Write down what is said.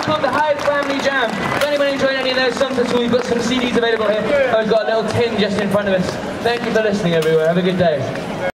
and come the Hyde Family Jam. If anyone enjoyed any of those songs we've got some CDs available here. Oh, we've got a little tin just in front of us. Thank you for listening, everyone. Have a good day.